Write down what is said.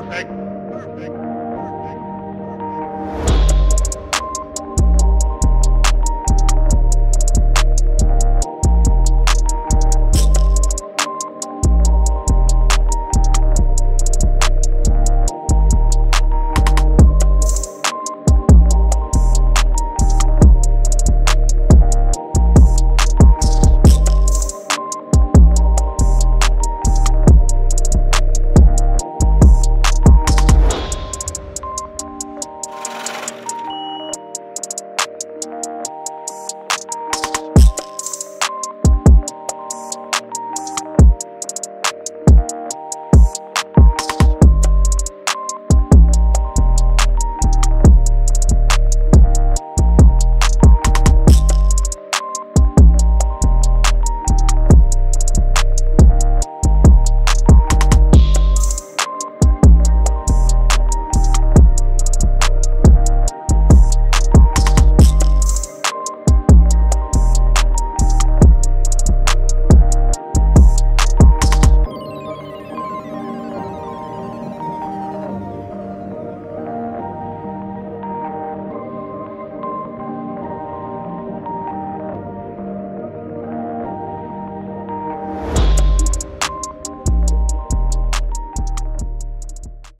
Perfect. Perfect.